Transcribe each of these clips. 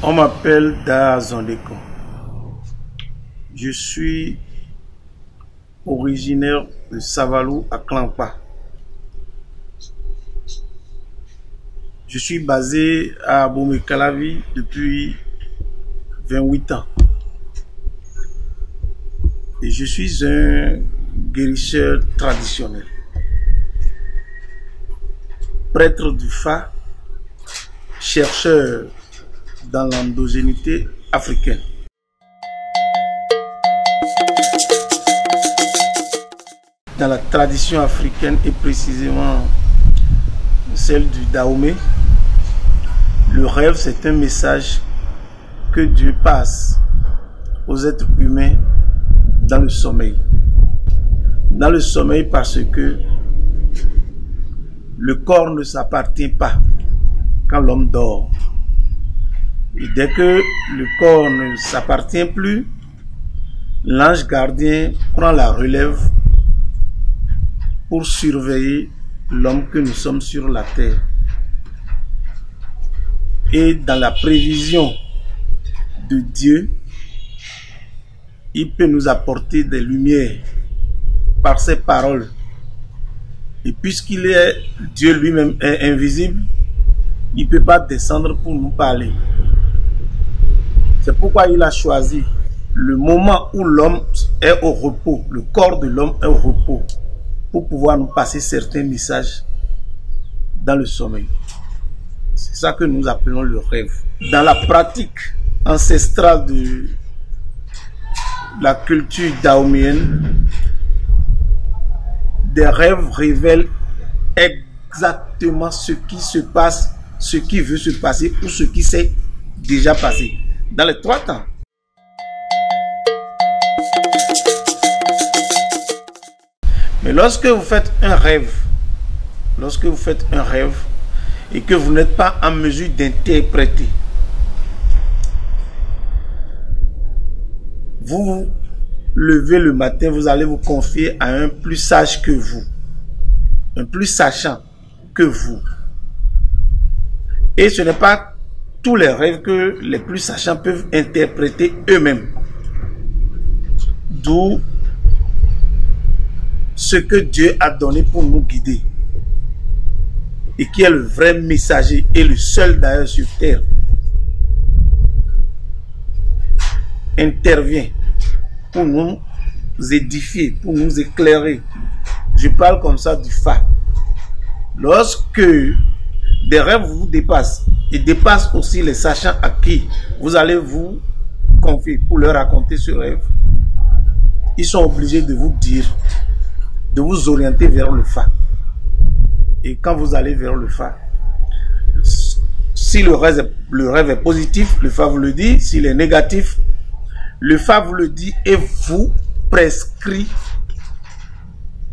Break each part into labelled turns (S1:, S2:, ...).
S1: On m'appelle Da Zondeko. Je suis originaire de Savalou à Klampa. Je suis basé à Bomekalavi depuis 28 ans. Et je suis un guérisseur traditionnel. Prêtre du Fa, chercheur dans l'endogénité africaine. Dans la tradition africaine et précisément celle du Dahomey, le rêve c'est un message que Dieu passe aux êtres humains dans le sommeil. Dans le sommeil parce que le corps ne s'appartient pas quand l'homme dort. Et dès que le corps ne s'appartient plus, l'ange gardien prend la relève pour surveiller l'homme que nous sommes sur la terre. Et dans la prévision de Dieu, il peut nous apporter des lumières par ses paroles. Et puisqu'il est Dieu lui-même est invisible, il ne peut pas descendre pour nous parler. C'est pourquoi il a choisi le moment où l'homme est au repos, le corps de l'homme est au repos, pour pouvoir nous passer certains messages dans le sommeil. C'est ça que nous appelons le rêve. Dans la pratique ancestrale de la culture daomienne, des rêves révèlent exactement ce qui se passe, ce qui veut se passer ou ce qui s'est déjà passé dans les trois temps. Mais lorsque vous faites un rêve, lorsque vous faites un rêve et que vous n'êtes pas en mesure d'interpréter, vous vous levez le matin, vous allez vous confier à un plus sage que vous, un plus sachant que vous. Et ce n'est pas tous les rêves que les plus sachants peuvent interpréter eux-mêmes. D'où ce que Dieu a donné pour nous guider. Et qui est le vrai messager et le seul d'ailleurs sur terre. Intervient pour nous édifier, pour nous éclairer. Je parle comme ça du fa. Lorsque des rêves vous dépassent, et dépasse aussi les sachants à qui vous allez vous confier pour leur raconter ce rêve. Ils sont obligés de vous dire, de vous orienter vers le fa. Et quand vous allez vers le fa, si le rêve, est, le rêve est positif, le fa vous le dit. S'il est négatif, le fa vous le dit et vous prescrit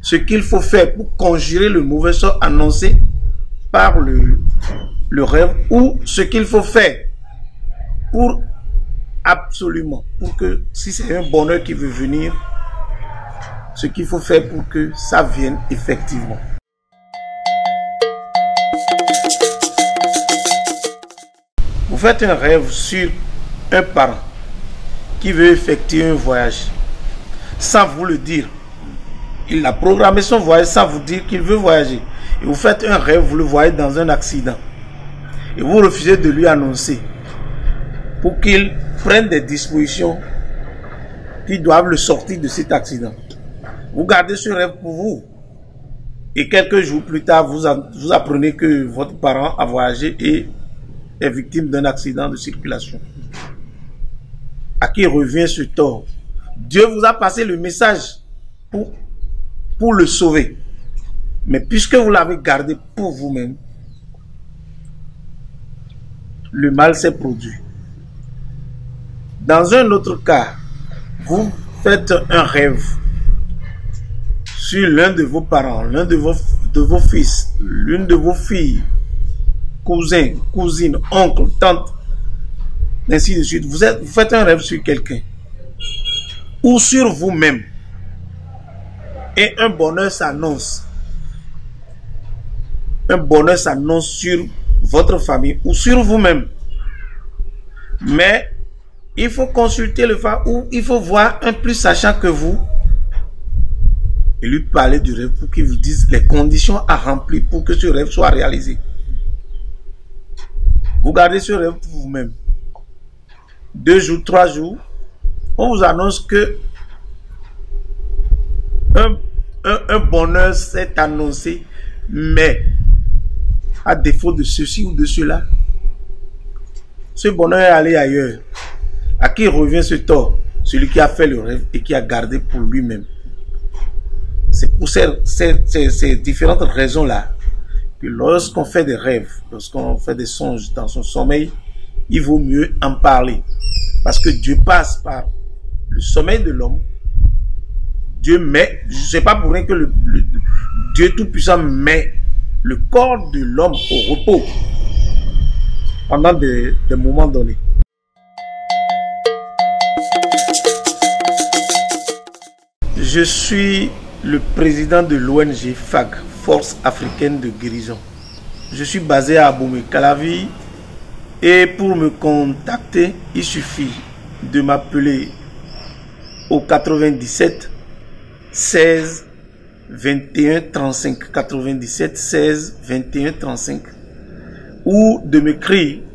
S1: ce qu'il faut faire pour conjurer le mauvais sort annoncé par le, le rêve ou ce qu'il faut faire pour absolument, pour que si c'est un bonheur qui veut venir, ce qu'il faut faire pour que ça vienne effectivement. Vous faites un rêve sur un parent qui veut effectuer un voyage sans vous le dire. Il a programmé son voyage sans vous dire qu'il veut voyager. Et vous faites un rêve, vous le voyez dans un accident et vous refusez de lui annoncer pour qu'il prenne des dispositions qui doivent le sortir de cet accident. Vous gardez ce rêve pour vous. Et quelques jours plus tard, vous, apprenez que votre parent a voyagé et est victime d'un accident de circulation. À qui revient ce tort? Dieu vous a passé le message pour le sauver. Mais puisque vous l'avez gardé pour vous-même, le mal s'est produit. Dans un autre cas, vous faites un rêve sur l'un de vos parents, l'un de vos, fils, l'une de vos filles, cousins, cousines, oncles, tantes, ainsi de suite. Vous, êtes, vous faites un rêve sur quelqu'un ou sur vous-même et un bonheur s'annonce. Un bonheur s'annonce sur votre famille ou sur vous-même. Mais il faut consulter le phare ou il faut voir un plus sachant que vous et lui parler du rêve pour qu'il vous dise les conditions à remplir pour que ce rêve soit réalisé. Vous gardez ce rêve pour vous-même. Deux jours, trois jours, on vous annonce que un, un bonheur s'est annoncé, mais à défaut de ceci ou de cela, ce bonheur est allé ailleurs. À qui revient ce tort? Celui qui a fait le rêve et qui a gardé pour lui-même. C'est pour ces, différentes raisons-là que lorsqu'on fait des rêves, lorsqu'on fait des songes dans son sommeil, il vaut mieux en parler. Parce que Dieu passe par le sommeil de l'homme. Dieu met, je ne sais pas pour rien que le, Dieu Tout-Puissant met le corps de l'homme au repos pendant des moments donnés. Je suis le président de l'ONG FAG, Force africaine de guérison. Je suis basé à Aboumé Calavi et pour me contacter, il suffit de m'appeler au 97 16 21 35 97 16 21 35 ou de m'écrire